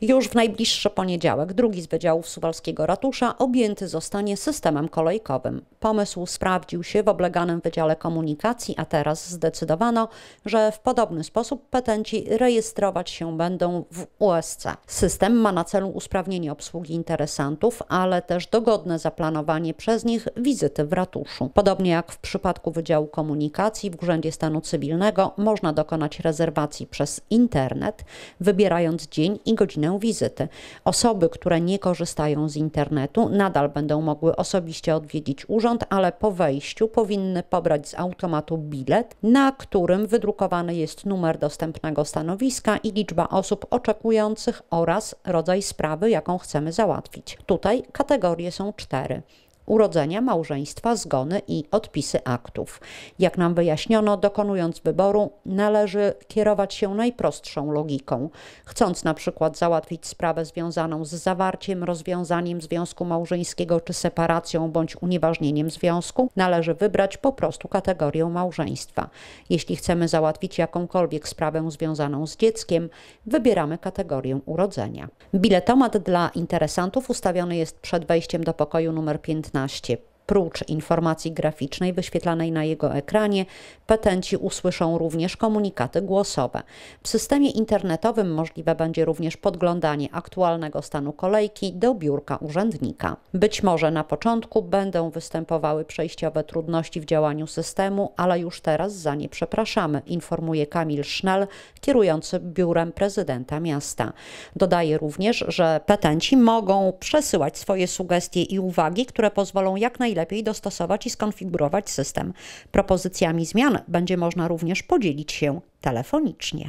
Już w najbliższy poniedziałek drugi z wydziałów Suwalskiego Ratusza objęty zostanie systemem kolejkowym. Pomysł sprawdził się w obleganym Wydziale Komunikacji, a teraz zdecydowano, że w podobny sposób petenci rejestrować się będą w USC. System ma na celu usprawnienie obsługi interesantów, ale też dogodne zaplanowanie przez nich wizyty w ratuszu. Podobnie jak w przypadku Wydziału Komunikacji w Urzędzie Stanu Cywilnego można dokonać rezerwacji przez internet, wybierając dzień i godzinę wizyty. Osoby, które nie korzystają z internetu, nadal będą mogły osobiście odwiedzić urząd, ale po wejściu powinny pobrać z automatu bilet, na którym wydrukowany jest numer dostępnego stanowiska i liczba osób oczekujących oraz rodzaj sprawy, jaką chcemy załatwić. Tutaj kategorie są cztery urodzenia, małżeństwa, zgony i odpisy aktów. Jak nam wyjaśniono, dokonując wyboru, należy kierować się najprostszą logiką. Chcąc na przykład załatwić sprawę związaną z zawarciem, rozwiązaniem związku małżeńskiego czy separacją bądź unieważnieniem związku, należy wybrać po prostu kategorię małżeństwa. Jeśli chcemy załatwić jakąkolwiek sprawę związaną z dzieckiem, wybieramy kategorię urodzenia. Biletomat dla interesantów ustawiony jest przed wejściem do pokoju numer 15 15 Prócz informacji graficznej wyświetlanej na jego ekranie, petenci usłyszą również komunikaty głosowe. W systemie internetowym możliwe będzie również podglądanie aktualnego stanu kolejki do biurka urzędnika. Być może na początku będą występowały przejściowe trudności w działaniu systemu, ale już teraz za nie przepraszamy, informuje Kamil Sznel, kierujący biurem prezydenta miasta. Dodaje również, że petenci mogą przesyłać swoje sugestie i uwagi, które pozwolą jak najlepiej najlepiej dostosować i skonfigurować system. Propozycjami zmian będzie można również podzielić się telefonicznie.